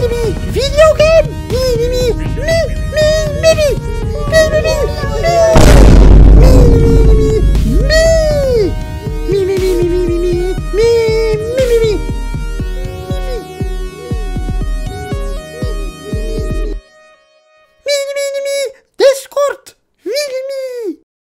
Mini me, video game, me, me, me, me.